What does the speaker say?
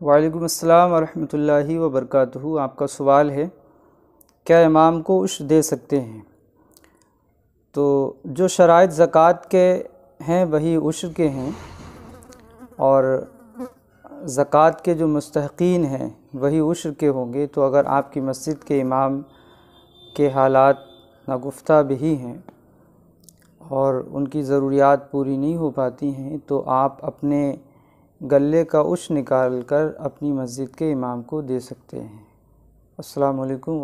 وعلیکم السلام ورحمۃ اللہ وبرکاتہ۔ آپ کا سوال ہے، کیا امام کو عشر دے سکتے ہیں؟ تو جو شرائط زکوٰۃ کے ہیں، وہی عشر کے ہیں اور زکوٰۃ کے جو مستحقین ہیں، وہی عشر کے ہوں گے۔ تو اگر آپ کی مسجد کے امام کے حالات ناگفتہ بھی ہیں اور ان کی ضروریات پوری نہیں ہو پاتی ہیں، تو آپ اپنے غلے کا عشر نکال کر اپنی مسجد کے امام کو دے سکتے ہیں۔ السلام علیکم